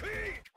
Key!